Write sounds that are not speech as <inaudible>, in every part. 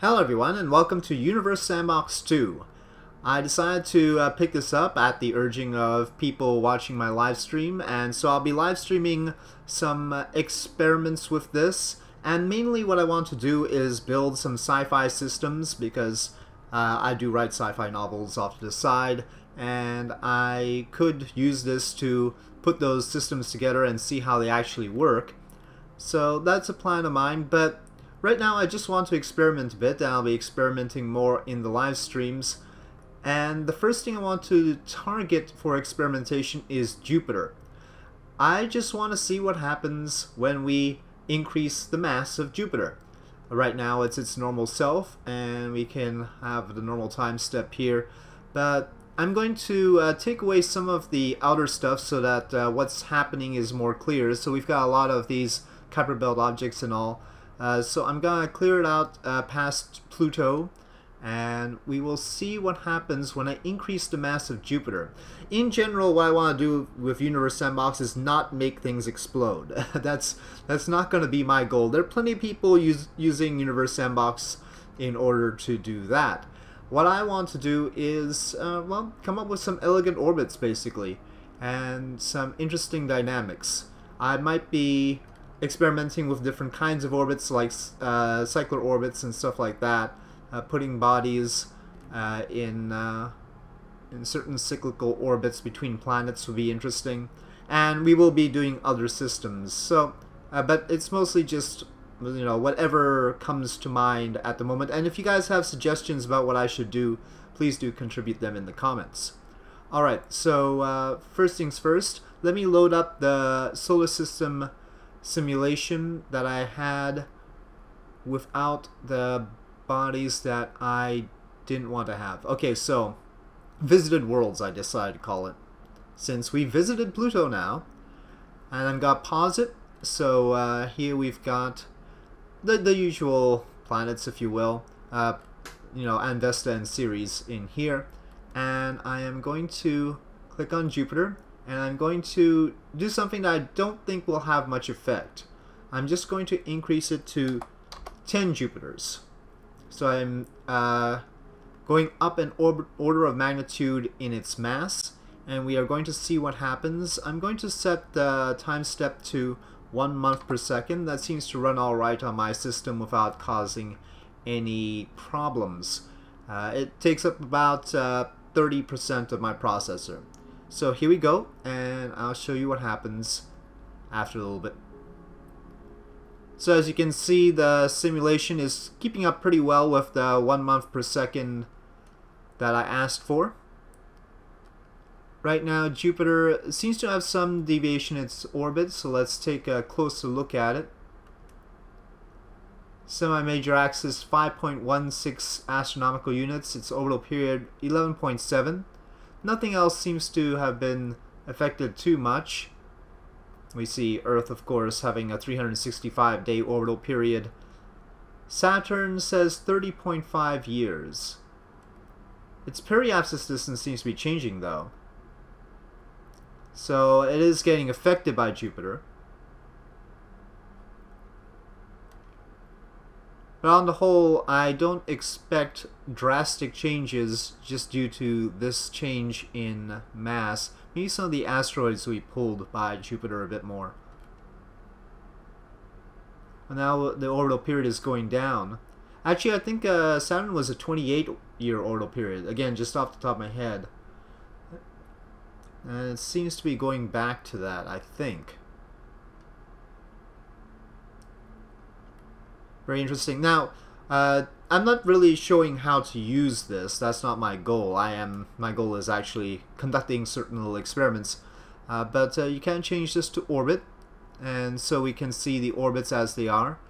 Hello everyone and welcome to Universe Sandbox 2. I decided to uh, pick this up at the urging of people watching my live stream and so I'll be live streaming some uh, experiments with this and mainly what I want to do is build some sci-fi systems because uh, I do write sci-fi novels off to the side and I could use this to put those systems together and see how they actually work. So that's a plan of mine but Right now I just want to experiment a bit I'll be experimenting more in the live streams. And the first thing I want to target for experimentation is Jupiter. I just want to see what happens when we increase the mass of Jupiter. Right now it's its normal self and we can have the normal time step here. But I'm going to uh, take away some of the outer stuff so that uh, what's happening is more clear. So we've got a lot of these Kuiper Belt objects and all. Uh, so I'm gonna clear it out uh, past Pluto and we will see what happens when I increase the mass of Jupiter. In general, what I want to do with Universe Sandbox is not make things explode. <laughs> that's that's not going to be my goal. There are plenty of people use, using Universe Sandbox in order to do that. What I want to do is, uh, well, come up with some elegant orbits, basically, and some interesting dynamics. I might be experimenting with different kinds of orbits like uh, cycler orbits and stuff like that, uh, putting bodies uh, in uh, in certain cyclical orbits between planets would be interesting, and we will be doing other systems. So, uh, but it's mostly just you know whatever comes to mind at the moment. And if you guys have suggestions about what I should do, please do contribute them in the comments. All right, so uh, first things first, let me load up the solar system simulation that I had without the bodies that I didn't want to have. Okay, so visited worlds I decided to call it. Since we visited Pluto now, and I'm gonna pause it. So uh, here we've got the, the usual planets, if you will. Uh, you know, and Vesta and Ceres in here. And I am going to click on Jupiter and I'm going to do something that I don't think will have much effect. I'm just going to increase it to 10 Jupiters. So I'm uh, going up an order of magnitude in its mass and we are going to see what happens. I'm going to set the time step to one month per second. That seems to run alright on my system without causing any problems. Uh, it takes up about 30% uh, of my processor. So here we go, and I'll show you what happens after a little bit. So as you can see, the simulation is keeping up pretty well with the one month per second that I asked for. Right now, Jupiter seems to have some deviation in its orbit, so let's take a closer look at it. Semi-major axis 5.16 astronomical units, its orbital period 11.7. Nothing else seems to have been affected too much. We see Earth, of course, having a 365-day orbital period. Saturn says 30.5 years. Its periapsis distance seems to be changing, though. So it is getting affected by Jupiter. But on the whole, I don't expect drastic changes just due to this change in mass. Maybe some of the asteroids will be pulled by Jupiter a bit more. And now the orbital period is going down. Actually, I think uh, Saturn was a 28-year orbital period. Again, just off the top of my head. And it seems to be going back to that, I think. Very interesting. Now, uh, I'm not really showing how to use this. That's not my goal. I am my goal is actually conducting certain little experiments. Uh, but uh, you can change this to orbit, and so we can see the orbits as they are.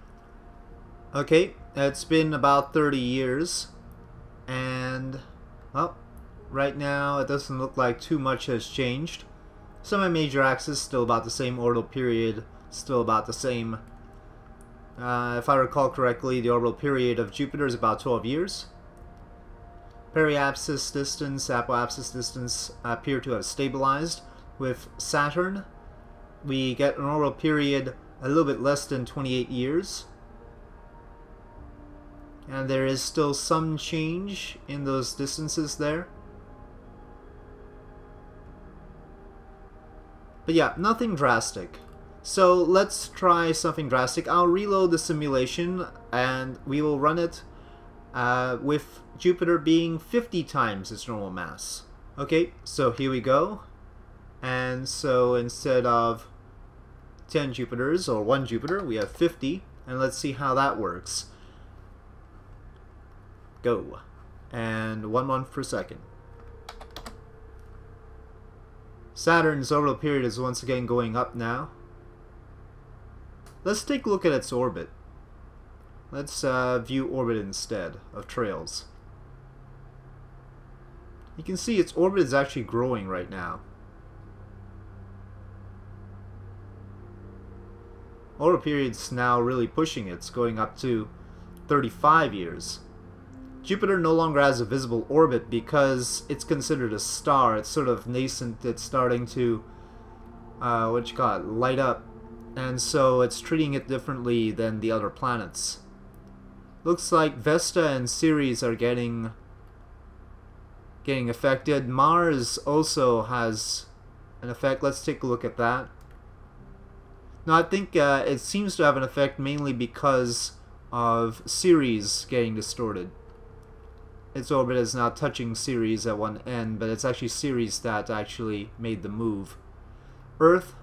Okay, it's been about 30 years, and well, right now it doesn't look like too much has changed. Semi-major axis still about the same orbital period, still about the same uh, if I recall correctly, the orbital period of Jupiter is about 12 years. Periapsis distance, apoapsis distance appear to have stabilized. With Saturn, we get an orbital period a little bit less than 28 years. And there is still some change in those distances there. But yeah, nothing drastic. So let's try something drastic. I'll reload the simulation and we will run it uh, with Jupiter being 50 times its normal mass. Okay, so here we go. And so instead of 10 Jupiters or 1 Jupiter, we have 50. And let's see how that works. Go. And one month per second. Saturn's orbital period is once again going up now. Let's take a look at its orbit. Let's uh, view orbit instead of trails. You can see its orbit is actually growing right now. Orbital period's now really pushing it. It's going up to 35 years. Jupiter no longer has a visible orbit because it's considered a star. It's sort of nascent. It's starting to, uh, what you call it, light up and so it's treating it differently than the other planets. Looks like Vesta and Ceres are getting getting affected. Mars also has an effect. Let's take a look at that. Now I think uh, it seems to have an effect mainly because of Ceres getting distorted. Its orbit is now touching Ceres at one end, but it's actually Ceres that actually made the move. Earth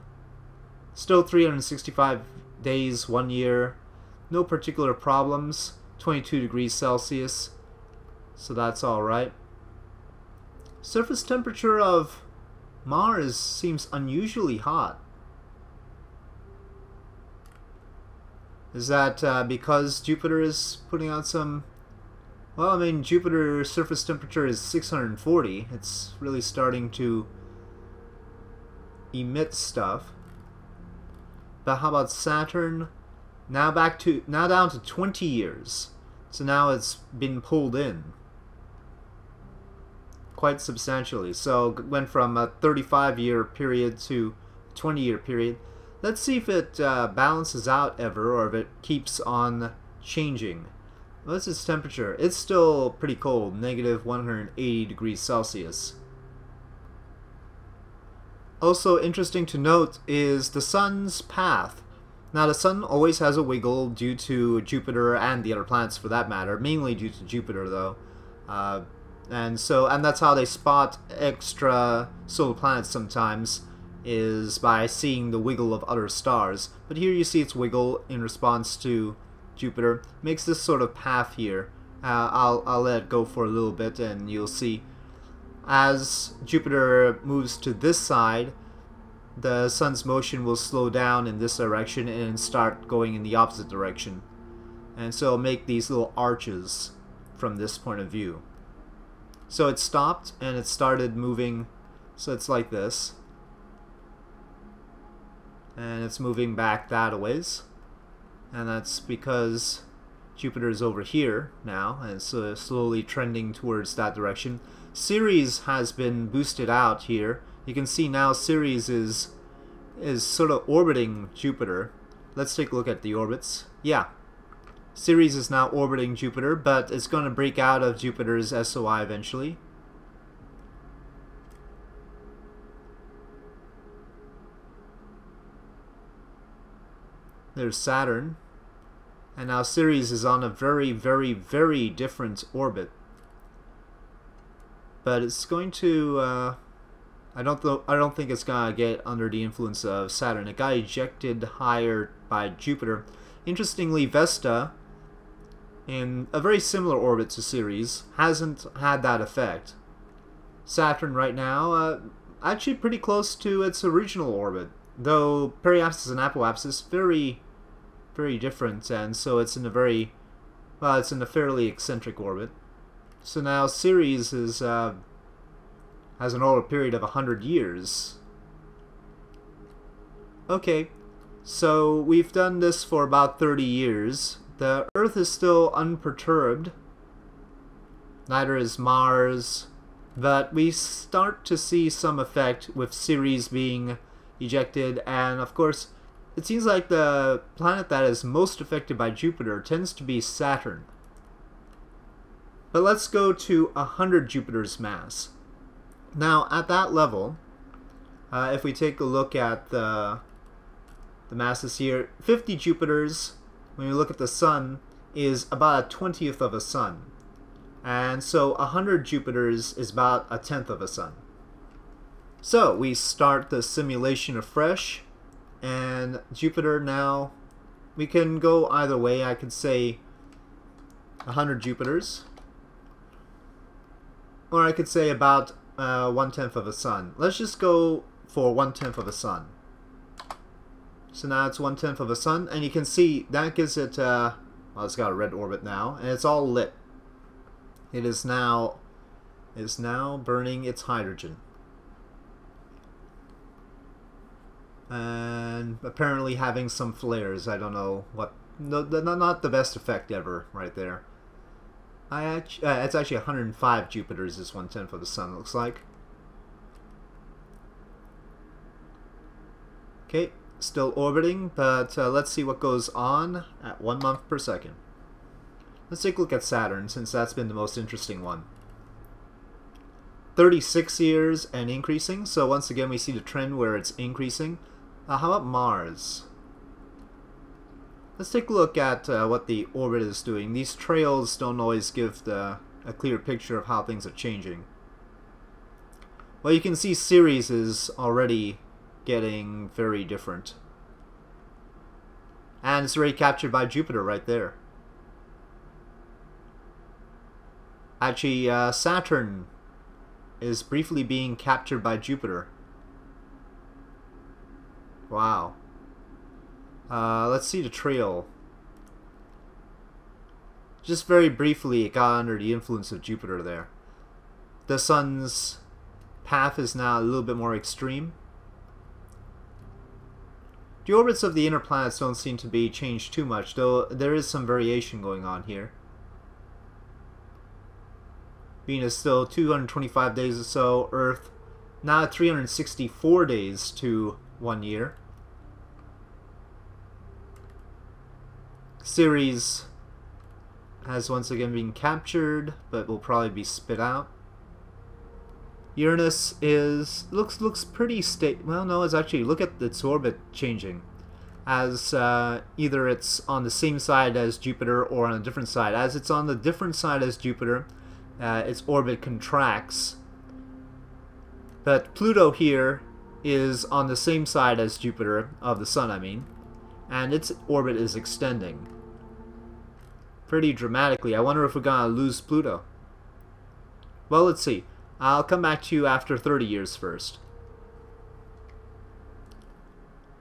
Still 365 days, one year. No particular problems. 22 degrees Celsius. So that's alright. Surface temperature of Mars seems unusually hot. Is that uh, because Jupiter is putting out some... Well, I mean, Jupiter's surface temperature is 640. It's really starting to emit stuff. But how about Saturn? Now back to now down to 20 years. So now it's been pulled in quite substantially. So went from a 35 year period to 20 year period. Let's see if it uh, balances out ever or if it keeps on changing. What's its temperature? It's still pretty cold, negative 180 degrees Celsius. Also interesting to note is the sun's path. Now the sun always has a wiggle due to Jupiter and the other planets for that matter, mainly due to Jupiter though. Uh, and so and that's how they spot extra solar planets sometimes is by seeing the wiggle of other stars. But here you see its wiggle in response to Jupiter. Makes this sort of path here. Uh, I'll, I'll let it go for a little bit and you'll see as Jupiter moves to this side, the sun's motion will slow down in this direction and start going in the opposite direction. And so it'll make these little arches from this point of view. So it stopped and it started moving, so it's like this. And it's moving back that ways. And that's because Jupiter is over here now, and so slowly trending towards that direction. Ceres has been boosted out here. You can see now Ceres is is sort of orbiting Jupiter. Let's take a look at the orbits. Yeah. Ceres is now orbiting Jupiter, but it's going to break out of Jupiter's SOI eventually. There's Saturn. And now Ceres is on a very, very, very different orbit but it's going to. Uh, I don't th- I don't think it's gonna get under the influence of Saturn. It got ejected higher by Jupiter. Interestingly, Vesta, in a very similar orbit to Ceres, hasn't had that effect. Saturn right now, uh, actually pretty close to its original orbit, though periapsis and apoapsis very, very different, and so it's in a very, well, it's in a fairly eccentric orbit. So now Ceres is uh, has an orbital period of 100 years. Okay, so we've done this for about 30 years. The Earth is still unperturbed. Neither is Mars. But we start to see some effect with Ceres being ejected, and of course, it seems like the planet that is most affected by Jupiter tends to be Saturn. But let's go to 100 Jupiter's mass. Now, at that level, uh, if we take a look at the, the masses here, 50 Jupiters, when we look at the Sun, is about a 20th of a Sun. And so 100 Jupiters is about a tenth of a Sun. So we start the simulation afresh, and Jupiter now, we can go either way. I could say 100 Jupiters, or I could say about uh, one tenth of a sun. Let's just go for one tenth of a sun. So now it's one tenth of a sun, and you can see that gives it. Uh, well, it's got a red orbit now, and it's all lit. It is now is now burning its hydrogen. And apparently having some flares. I don't know what. No, not the best effect ever, right there. I actually, uh, it's actually 105 Jupiters is one tenth of the sun. Looks like. Okay, still orbiting, but uh, let's see what goes on at one month per second. Let's take a look at Saturn, since that's been the most interesting one. 36 years and increasing, so once again we see the trend where it's increasing. Uh, how about Mars? Let's take a look at uh, what the orbit is doing. These trails don't always give the, a clear picture of how things are changing. Well, you can see Ceres is already getting very different. And it's already captured by Jupiter right there. Actually, uh, Saturn is briefly being captured by Jupiter. Wow. Uh, let's see the trail. Just very briefly, it got under the influence of Jupiter there. The sun's path is now a little bit more extreme. The orbits of the inner planets don't seem to be changed too much, though there is some variation going on here. Venus still 225 days or so. Earth now 364 days to one year. Ceres has once again been captured, but will probably be spit out. Uranus is looks looks pretty state. Well, no, it's actually look at its orbit changing, as uh, either it's on the same side as Jupiter or on a different side. As it's on the different side as Jupiter, uh, its orbit contracts. But Pluto here is on the same side as Jupiter, of the Sun I mean, and its orbit is extending. Pretty dramatically. I wonder if we're gonna lose Pluto. Well, let's see. I'll come back to you after 30 years first.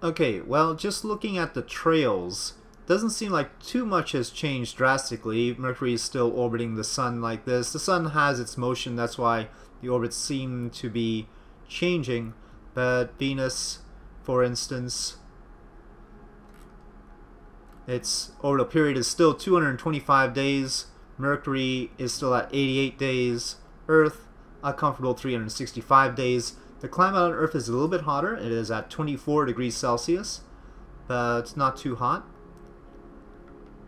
Okay, well, just looking at the trails, doesn't seem like too much has changed drastically. Mercury is still orbiting the Sun like this. The Sun has its motion, that's why the orbits seem to be changing. But Venus, for instance, its orbital period is still 225 days. Mercury is still at 88 days. Earth, a comfortable 365 days. The climate on Earth is a little bit hotter. It is at 24 degrees Celsius, but it's not too hot.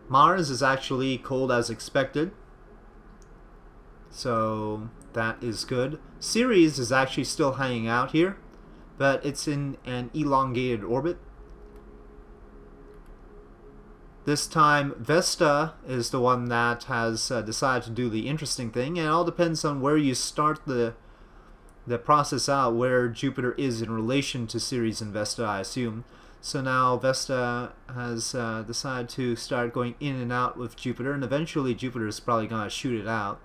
Mars is actually cold as expected. So that is good. Ceres is actually still hanging out here, but it's in an elongated orbit. This time, Vesta is the one that has uh, decided to do the interesting thing, and it all depends on where you start the the process out, where Jupiter is in relation to Ceres and Vesta, I assume. So now Vesta has uh, decided to start going in and out with Jupiter, and eventually Jupiter is probably going to shoot it out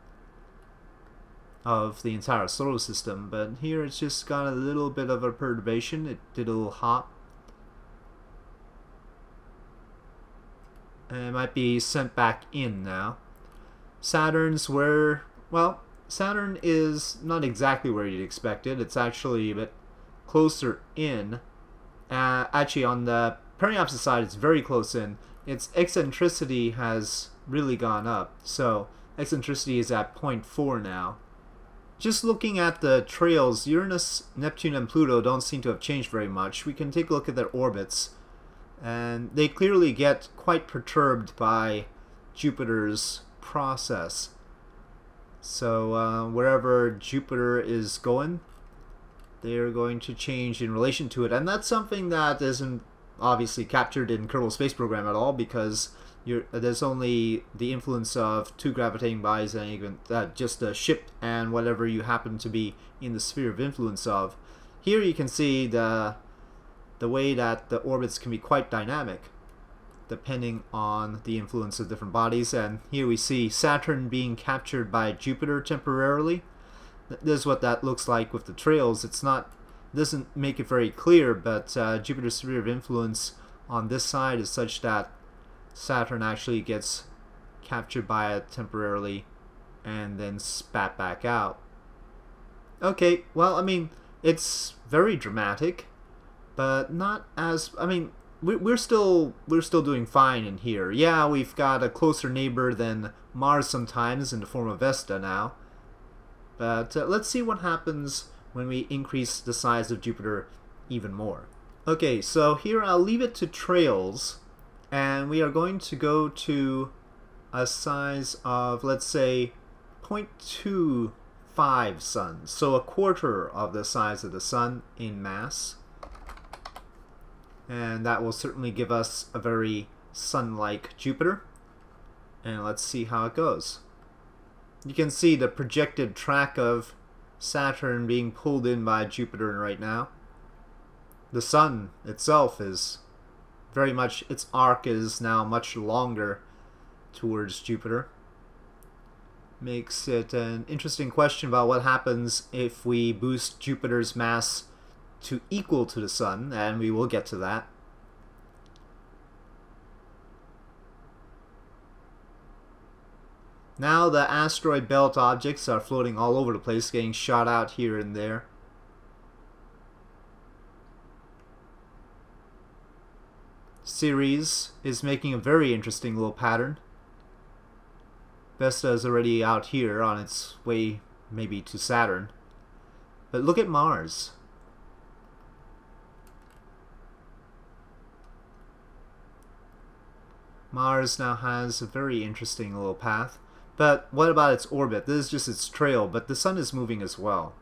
of the entire solar system. But here it's just got a little bit of a perturbation. It did a little hop. It might be sent back in now. Saturn's where, well, Saturn is not exactly where you'd expect it. It's actually a bit closer in uh, actually, on the periapsis side, it's very close in. Its eccentricity has really gone up. So eccentricity is at 0.4 now. Just looking at the trails, Uranus, Neptune, and Pluto don't seem to have changed very much. We can take a look at their orbits. And they clearly get quite perturbed by Jupiter's process. So uh, wherever Jupiter is going, they are going to change in relation to it. And that's something that isn't obviously captured in Kerbal Space Program at all because there's only the influence of two gravitating bodies and even uh, just a ship and whatever you happen to be in the sphere of influence of. Here you can see the the way that the orbits can be quite dynamic depending on the influence of different bodies and here we see Saturn being captured by Jupiter temporarily this is what that looks like with the trails. It's not doesn't make it very clear, but uh, Jupiter's sphere of influence on this side is such that Saturn actually gets captured by it temporarily and then spat back out. Okay, well, I mean, it's very dramatic, but not as I mean, we're still we're still doing fine in here. Yeah, we've got a closer neighbor than Mars sometimes in the form of Vesta now, but uh, let's see what happens when we increase the size of Jupiter even more. Okay, so here I'll leave it to trails, and we are going to go to a size of, let's say, 0.25 suns, so a quarter of the size of the sun in mass. And that will certainly give us a very sun-like Jupiter. And let's see how it goes you can see the projected track of Saturn being pulled in by Jupiter right now. The Sun itself is very much, its arc is now much longer towards Jupiter. Makes it an interesting question about what happens if we boost Jupiter's mass to equal to the Sun, and we will get to that. Now the asteroid belt objects are floating all over the place, getting shot out here and there. Ceres is making a very interesting little pattern. Vesta is already out here on its way maybe to Saturn. But look at Mars. Mars now has a very interesting little path. But what about its orbit? This is just its trail, but the sun is moving as well.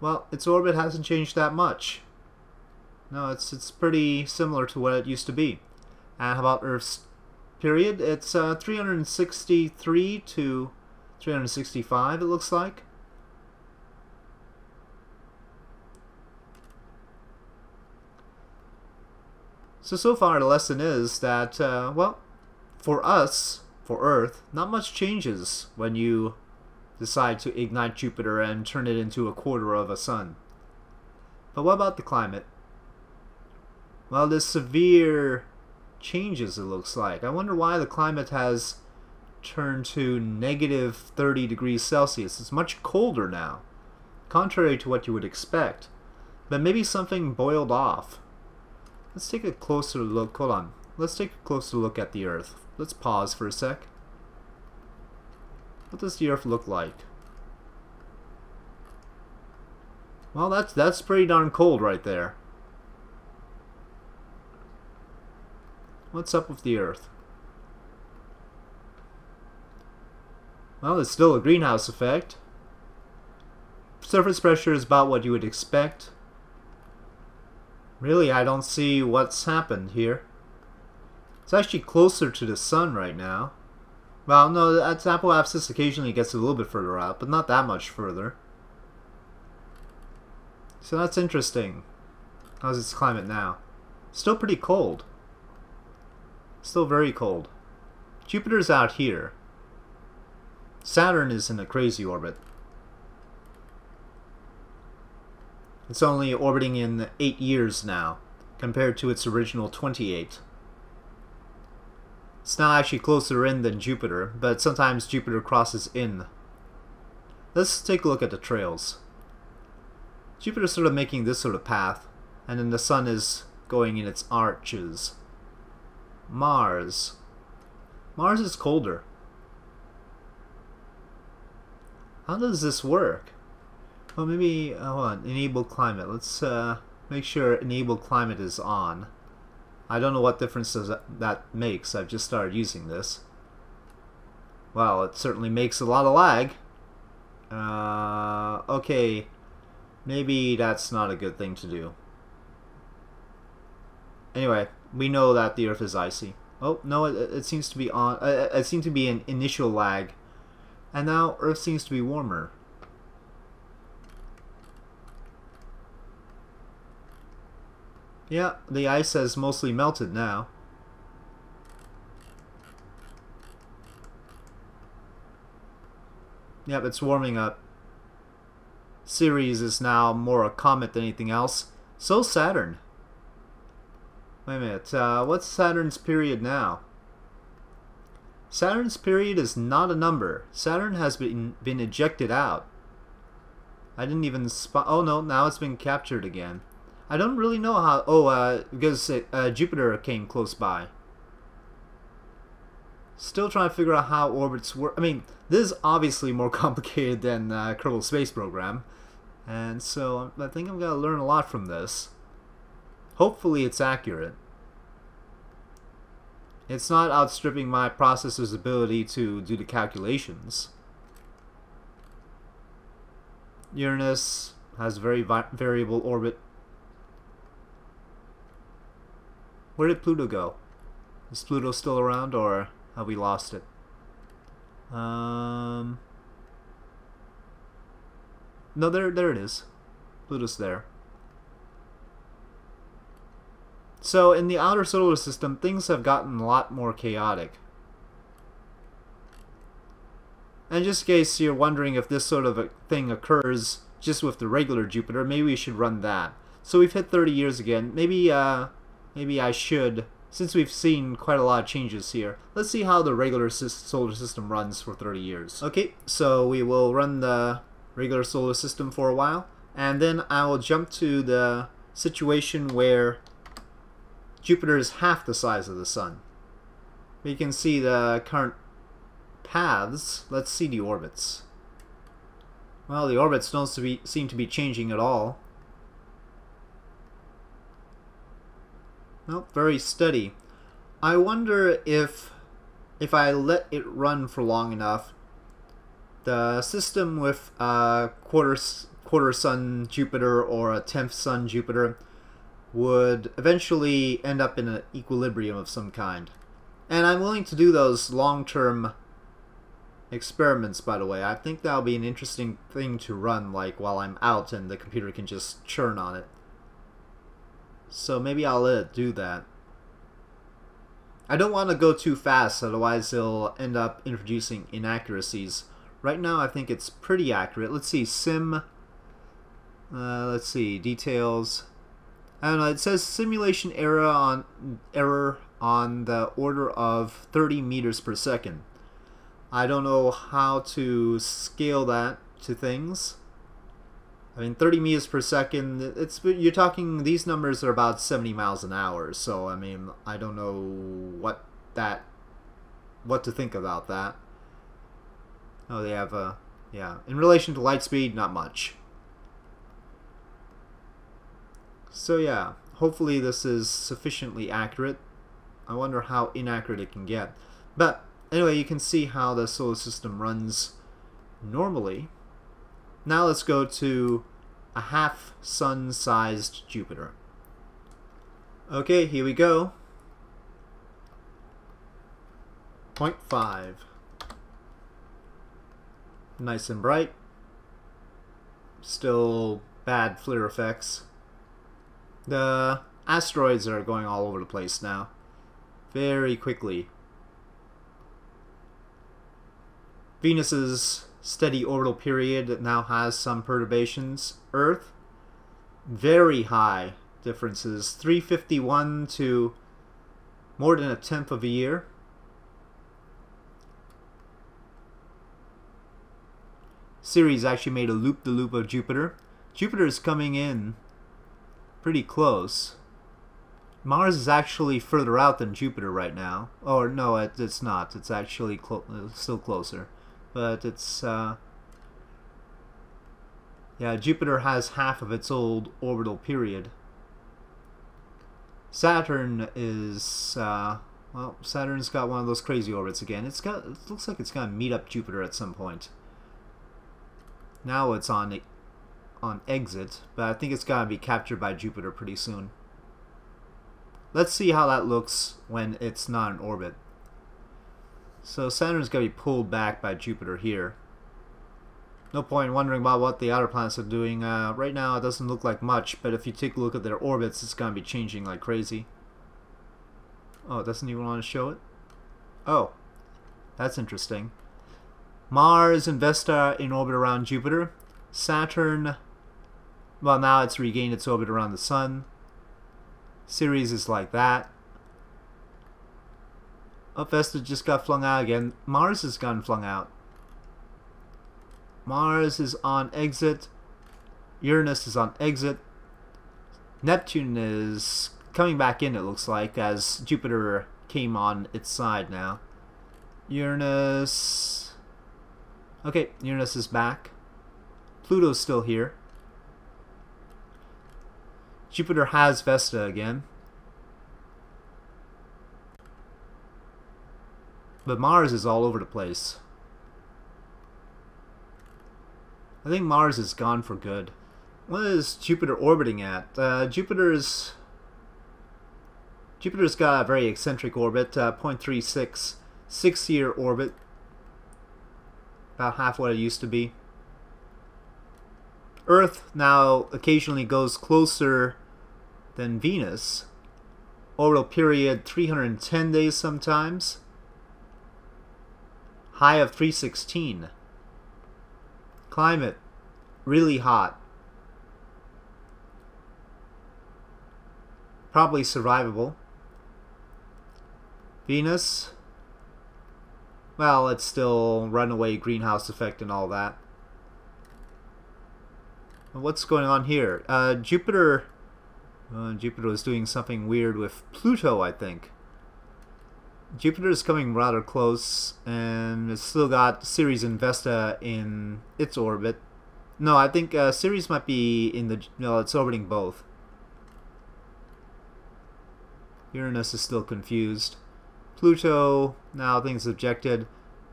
Well, its orbit hasn't changed that much. No, it's it's pretty similar to what it used to be. And how about Earth's period? It's uh, 363 to 365, it looks like. So, so far the lesson is that, uh, well, for us, for Earth, not much changes when you decide to ignite Jupiter and turn it into a quarter of a sun. But what about the climate? Well, there's severe changes it looks like. I wonder why the climate has turned to negative 30 degrees Celsius. It's much colder now, contrary to what you would expect. But maybe something boiled off. Let's take a closer look. Hold on. Let's take a closer look at the Earth. Let's pause for a sec. What does the Earth look like? Well, that's that's pretty darn cold right there. What's up with the Earth? Well, it's still a greenhouse effect. Surface pressure is about what you would expect. Really, I don't see what's happened here. It's actually closer to the sun right now. Well, no, that's Apoapsis occasionally gets a little bit further out, but not that much further. So that's interesting. How's its climate now? Still pretty cold. Still very cold. Jupiter's out here. Saturn is in a crazy orbit. It's only orbiting in 8 years now, compared to its original 28. It's not actually closer in than Jupiter, but sometimes Jupiter crosses in. Let's take a look at the trails. Jupiter's sort of making this sort of path, and then the Sun is going in its arches. Mars. Mars is colder. How does this work? Well, maybe, uh, hold on, enable climate. Let's uh, make sure enable climate is on. I don't know what difference that makes. I've just started using this. Well, it certainly makes a lot of lag. Uh, okay, maybe that's not a good thing to do. Anyway, we know that the Earth is icy. Oh, no, it, it seems to be on. Uh, it seems to be an initial lag. And now Earth seems to be warmer. Yeah, the ice has mostly melted now. Yep, it's warming up. Ceres is now more a comet than anything else. So Saturn. Wait a minute, uh, what's Saturn's period now? Saturn's period is not a number. Saturn has been, been ejected out. I didn't even spot... Oh no, now it's been captured again. I don't really know how... Oh, uh, because uh, Jupiter came close by. Still trying to figure out how orbits work. I mean, this is obviously more <laughs> complicated than uh, Kerbal Space Program. And so I think I'm to learn a lot from this. Hopefully it's accurate. It's not outstripping my processor's ability to do the calculations. Uranus has very variable orbit. Where did Pluto go? Is Pluto still around or have we lost it? Um, no, there, there it is. Pluto's there. So in the outer solar system, things have gotten a lot more chaotic. And just in case you're wondering if this sort of a thing occurs just with the regular Jupiter, maybe we should run that. So we've hit 30 years again. Maybe, uh, maybe I should, since we've seen quite a lot of changes here, let's see how the regular solar system runs for 30 years. Okay, so we will run the regular solar system for a while, and then I will jump to the situation where Jupiter is half the size of the Sun. We can see the current paths. Let's see the orbits. Well, the orbits don't seem to be changing at all. Well, very steady. I wonder if if I let it run for long enough, the system with a quarter quarter sun Jupiter or a tenth sun Jupiter would eventually end up in an equilibrium of some kind. And I'm willing to do those long-term experiments, by the way. I think that'll be an interesting thing to run, like, while I'm out and the computer can just churn on it. So maybe I'll let it do that. I don't want to go too fast, otherwise it'll end up introducing inaccuracies. Right now I think it's pretty accurate. Let's see, sim... Uh, let's see, details... I don't know. It says simulation error on error on the order of 30 meters per second. I don't know how to scale that to things. I mean, 30 meters per second. It's you're talking. These numbers are about 70 miles an hour. So I mean, I don't know what that, what to think about that. Oh, they have a yeah. In relation to light speed, not much. So yeah, hopefully this is sufficiently accurate. I wonder how inaccurate it can get. But anyway, you can see how the solar system runs normally. Now let's go to a half sun-sized Jupiter. Okay, here we go. 0.5. Nice and bright. Still bad flare effects. The asteroids are going all over the place now. Very quickly. Venus's steady orbital period that now has some perturbations. Earth, very high differences. 351 to more than a tenth of a year. Ceres actually made a loop-the-loop -loop of Jupiter. Jupiter is coming in pretty close. Mars is actually further out than Jupiter right now. Or no, it, it's not. It's actually clo uh, still closer. But it's... Uh, yeah, Jupiter has half of its old orbital period. Saturn is uh, Well, Saturn's got one of those crazy orbits again. It's got. It looks like it's gonna meet up Jupiter at some point. Now it's on on exit, but I think it's gonna be captured by Jupiter pretty soon. Let's see how that looks when it's not in orbit. So Saturn's gonna be pulled back by Jupiter here. No point wondering about what the outer planets are doing. Uh, right now it doesn't look like much, but if you take a look at their orbits, it's gonna be changing like crazy. Oh, it doesn't even want to show it? Oh, that's interesting. Mars and Vesta in orbit around Jupiter. Saturn, well now it's regained its orbit around the Sun. Ceres is like that. Oh, Vesta just got flung out again. Mars has gotten flung out. Mars is on exit. Uranus is on exit. Neptune is coming back in, it looks like, as Jupiter came on its side now. Uranus... Okay, Uranus is back. Pluto's still here. Jupiter has Vesta again. But Mars is all over the place. I think Mars is gone for good. What is Jupiter orbiting at? Uh, Jupiter's Jupiter's got a very eccentric orbit, uh, 0.36, six-year orbit, about half what it used to be. Earth now occasionally goes closer than Venus. Orbital period 310 days sometimes. High of 316. Climate really hot. Probably survivable. Venus, well, it's still runaway greenhouse effect and all that. What's going on here? Uh, Jupiter, uh, Jupiter is doing something weird with Pluto, I think. Jupiter is coming rather close, and it's still got Ceres and Vesta in its orbit. No, I think uh, Ceres might be in the... No, it's orbiting both. Uranus is still confused. Pluto, now things objected.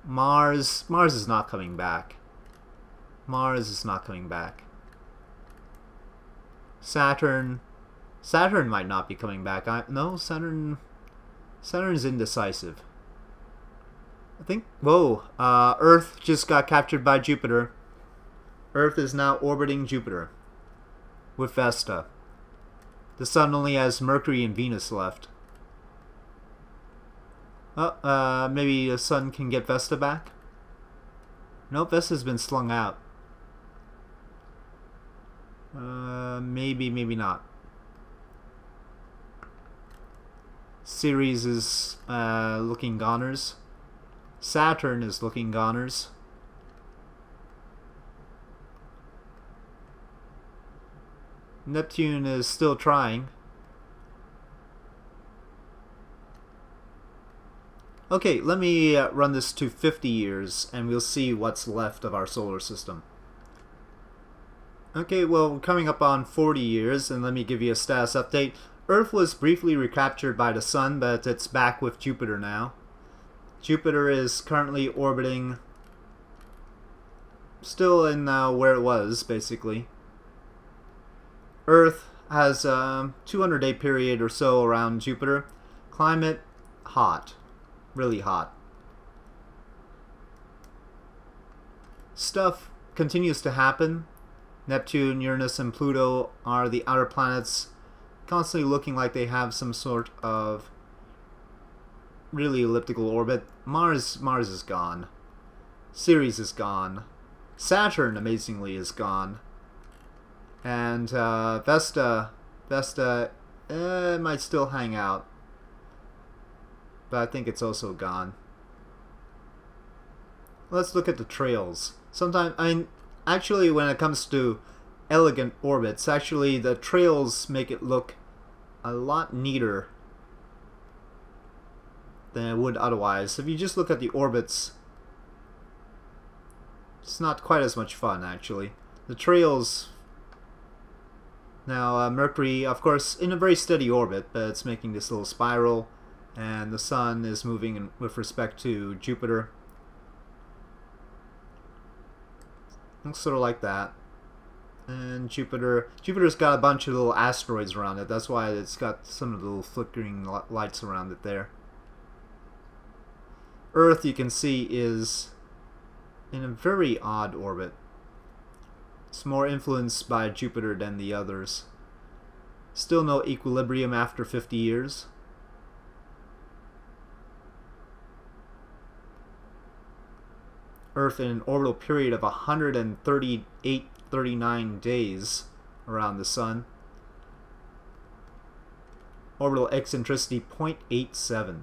Mars, Mars is not coming back. Mars is not coming back. Saturn, Saturn might not be coming back. I, no, Saturn, Saturn's indecisive. I think, whoa, uh, Earth just got captured by Jupiter. Earth is now orbiting Jupiter with Vesta. The Sun only has Mercury and Venus left. Oh, uh, maybe the sun can get Vesta back? Nope, Vesta's been slung out. Uh, maybe, maybe not. Ceres is uh, looking goners. Saturn is looking goners. Neptune is still trying. Okay, let me uh, run this to 50 years and we'll see what's left of our solar system. Okay, well, we're coming up on 40 years and let me give you a status update. Earth was briefly recaptured by the Sun, but it's back with Jupiter now. Jupiter is currently orbiting still in uh, where it was, basically. Earth has a 200 day period or so around Jupiter. Climate, hot really hot. Stuff continues to happen. Neptune, Uranus, and Pluto are the outer planets constantly looking like they have some sort of really elliptical orbit. Mars Mars is gone. Ceres is gone. Saturn, amazingly, is gone. And uh, Vesta, Vesta eh, might still hang out but I think it's also gone. Let's look at the trails. Sometimes, I mean, actually when it comes to elegant orbits, actually the trails make it look a lot neater than it would otherwise. If you just look at the orbits, it's not quite as much fun actually. The trails now uh, Mercury, of course, in a very steady orbit, but it's making this little spiral and the Sun is moving in, with respect to Jupiter. Looks sort of like that. And Jupiter, Jupiter's got a bunch of little asteroids around it. That's why it's got some of the little flickering lights around it there. Earth, you can see, is in a very odd orbit. It's more influenced by Jupiter than the others. Still no equilibrium after 50 years. Earth in an orbital period of 138 39 days around the Sun. Orbital eccentricity 0.87.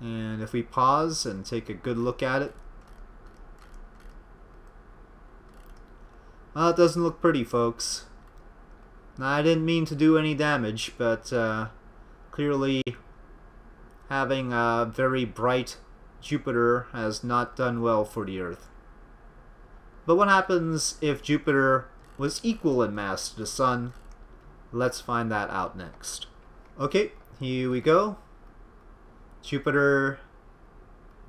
And if we pause and take a good look at it, well, it doesn't look pretty, folks. Now, I didn't mean to do any damage, but uh, clearly having a very bright Jupiter has not done well for the Earth. But what happens if Jupiter was equal in mass to the Sun? Let's find that out next. Okay, here we go. Jupiter,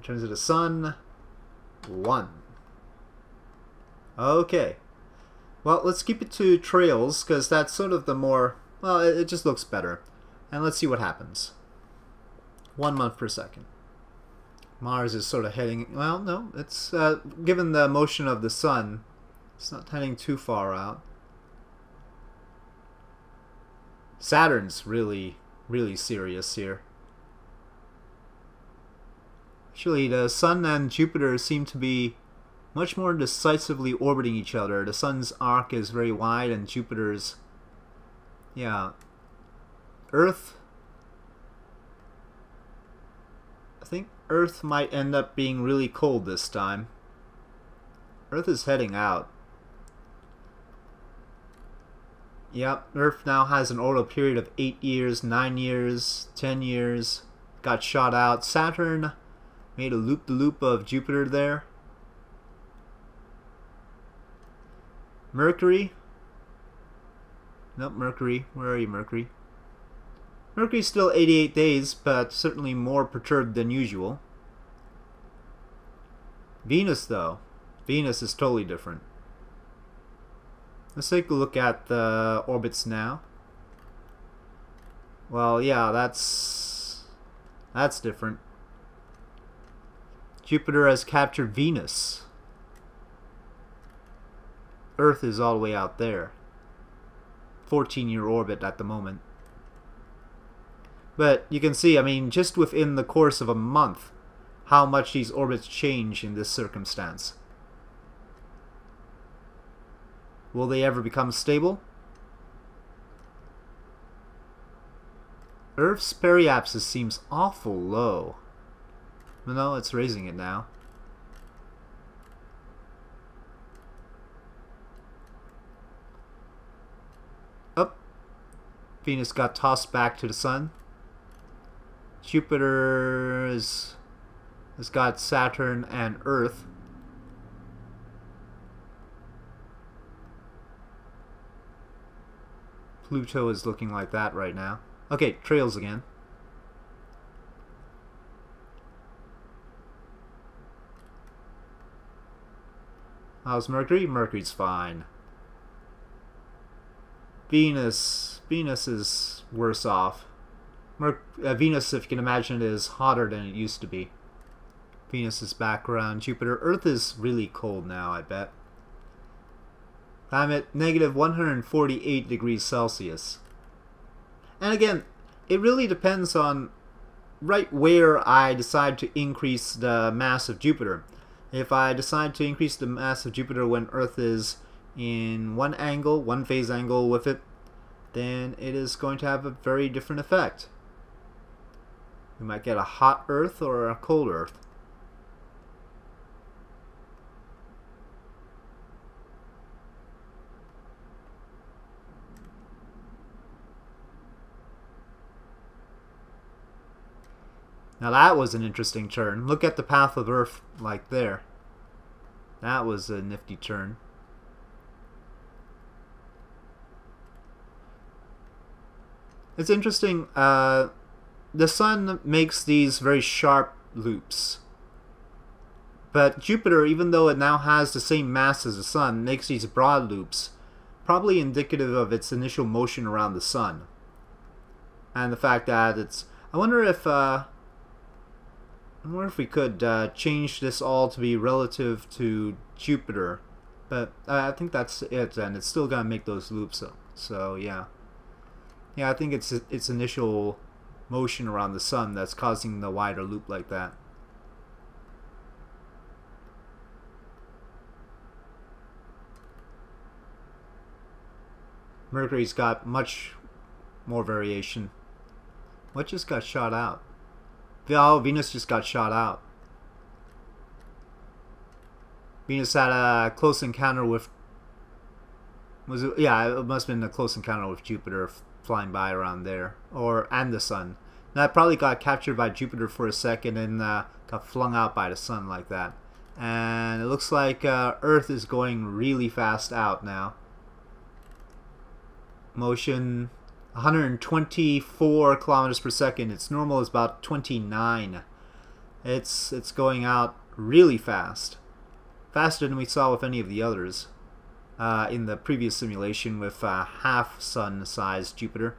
terms of the Sun, 1. Okay. Well, let's keep it to trails, because that's sort of the more... Well, it just looks better. And let's see what happens. One month per second. Mars is sort of heading... Well, no, it's... Uh, given the motion of the Sun, it's not heading too far out. Saturn's really, really serious here. Actually, the Sun and Jupiter seem to be much more decisively orbiting each other. The Sun's arc is very wide and Jupiter's... Yeah. Earth... I think Earth might end up being really cold this time. Earth is heading out. Yep, Earth now has an orbital period of 8 years, 9 years, 10 years. Got shot out. Saturn made a loop-the-loop -loop of Jupiter there. Mercury. Nope, Mercury. Where are you, Mercury? Mercury's still 88 days, but certainly more perturbed than usual. Venus, though. Venus is totally different. Let's take a look at the orbits now. Well, yeah, that's... That's different. Jupiter has captured Venus. Earth is all the way out there. 14-year orbit at the moment. But you can see, I mean, just within the course of a month, how much these orbits change in this circumstance. Will they ever become stable? Earth's periapsis seems awful low. No, it's raising it now. Up. Venus got tossed back to the Sun. Jupiter is, has got Saturn and Earth. Pluto is looking like that right now. Okay, trails again. How's Mercury? Mercury's fine. Venus. Venus is worse off. Mer uh, Venus, if you can imagine is hotter than it used to be. Venus is back around Jupiter. Earth is really cold now, I bet. I'm at negative 148 degrees Celsius. And again, it really depends on right where I decide to increase the mass of Jupiter. If I decide to increase the mass of Jupiter when Earth is in one angle, one phase angle with it, then it is going to have a very different effect. We might get a hot Earth or a cold Earth. Now that was an interesting turn. Look at the path of Earth like there. That was a nifty turn. It's interesting. Uh, the sun makes these very sharp loops. But Jupiter, even though it now has the same mass as the sun, makes these broad loops, probably indicative of its initial motion around the sun. And the fact that it's... I wonder if... Uh, I wonder if we could uh, change this all to be relative to Jupiter. But uh, I think that's it, and it's still going to make those loops. So, so yeah. Yeah, I think it's its initial motion around the sun that's causing the wider loop like that. Mercury's got much more variation. What just got shot out? Oh, Venus just got shot out. Venus had a close encounter with was it, yeah, it must have been a close encounter with Jupiter flying by around there, or and the sun. That probably got captured by Jupiter for a second and uh, got flung out by the sun like that. And it looks like uh, Earth is going really fast out now. Motion 124 kilometers per second. Its normal is about 29. It's it's going out really fast, faster than we saw with any of the others uh, in the previous simulation with uh, half sun sized Jupiter.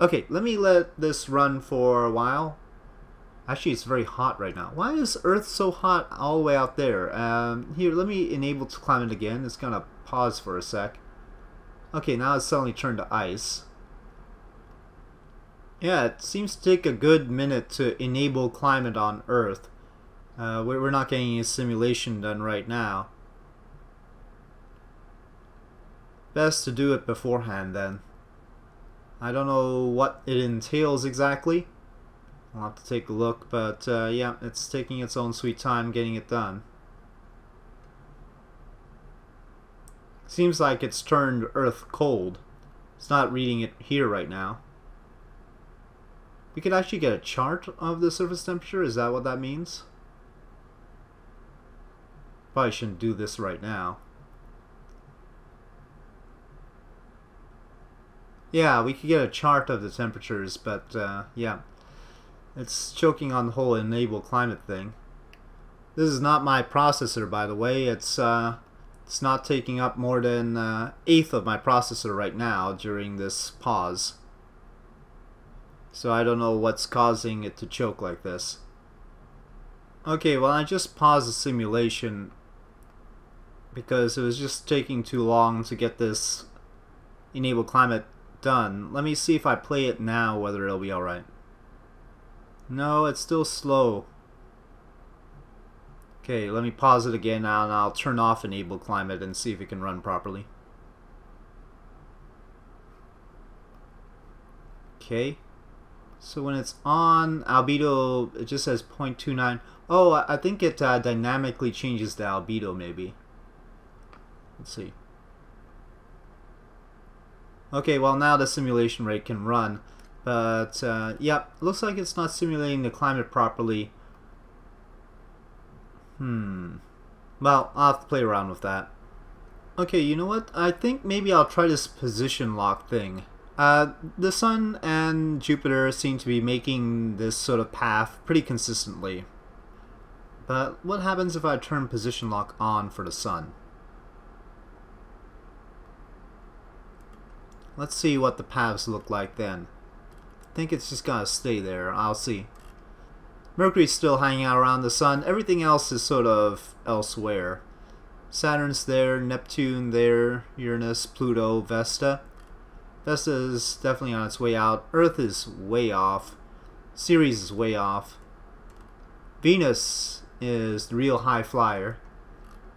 Okay, let me let this run for a while. Actually, it's very hot right now. Why is Earth so hot all the way out there? Um, here, let me enable to climate again. It's to pause for a sec. Okay, now it's suddenly turned to ice. Yeah, it seems to take a good minute to enable climate on Earth. Uh, we're not getting a simulation done right now. Best to do it beforehand then. I don't know what it entails exactly. I'll have to take a look, but uh, yeah, it's taking its own sweet time getting it done. Seems like it's turned Earth cold. It's not reading it here right now. We could actually get a chart of the surface temperature, is that what that means? Probably shouldn't do this right now. Yeah, we could get a chart of the temperatures, but uh, yeah. It's choking on the whole enable climate thing. This is not my processor, by the way. It's uh, it's not taking up more than uh, eighth of my processor right now during this pause. So I don't know what's causing it to choke like this. Okay, well I just paused the simulation because it was just taking too long to get this enable climate done. Let me see if I play it now whether it'll be alright. No, it's still slow. Okay, let me pause it again now and I'll turn off enable climate and see if it can run properly. Okay. So when it's on, albedo, it just says 0.29. Oh, I think it uh, dynamically changes the albedo maybe. Let's see. Okay, well now the simulation rate can run. But, uh, yep, looks like it's not simulating the climate properly. Hmm. Well, I'll have to play around with that. Okay, you know what? I think maybe I'll try this position lock thing. Uh, the Sun and Jupiter seem to be making this sort of path pretty consistently. But what happens if I turn position lock on for the Sun? Let's see what the paths look like then. I think it's just gonna stay there. I'll see. Mercury's still hanging out around the sun. Everything else is sort of elsewhere. Saturn's there, Neptune there, Uranus, Pluto, Vesta. Vesta is definitely on its way out. Earth is way off. Ceres is way off. Venus is the real high flyer.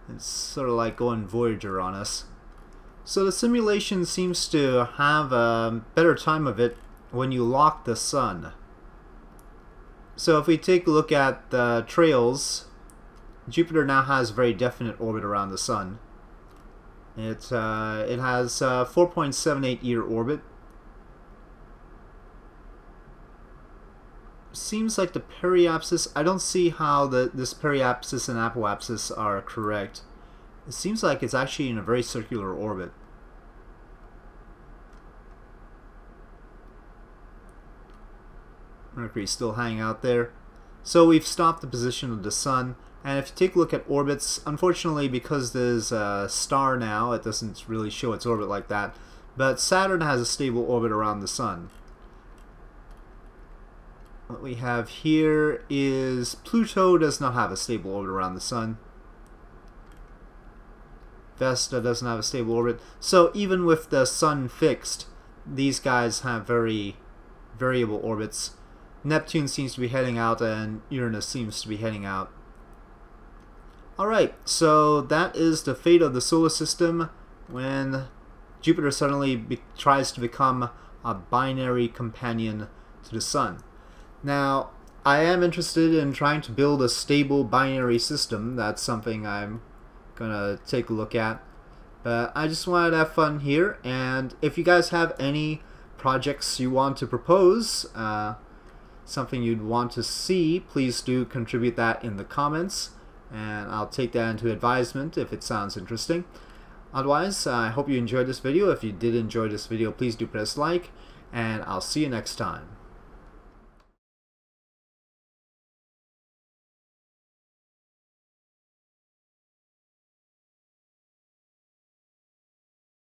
It's sort of like going Voyager on us. So the simulation seems to have a better time of it when you lock the sun. So if we take a look at the trails, Jupiter now has a very definite orbit around the sun. It, uh, it has a 4.78 year orbit. Seems like the periapsis, I don't see how the, this periapsis and apoapsis are correct. It seems like it's actually in a very circular orbit. Mercury's still hanging out there. So we've stopped the position of the Sun, and if you take a look at orbits, unfortunately because there's a star now, it doesn't really show its orbit like that, but Saturn has a stable orbit around the Sun. What we have here is Pluto does not have a stable orbit around the Sun. Vesta doesn't have a stable orbit. So even with the sun fixed, these guys have very variable orbits. Neptune seems to be heading out and Uranus seems to be heading out. Alright, so that is the fate of the solar system when Jupiter suddenly tries to become a binary companion to the Sun. Now, I am interested in trying to build a stable binary system. That's something I'm gonna take a look at. But I just wanted to have fun here, and if you guys have any projects you want to propose, uh, something you'd want to see, please do contribute that in the comments, and I'll take that into advisement if it sounds interesting. Otherwise, I hope you enjoyed this video. If you did enjoy this video, please do press like, and I'll see you next time.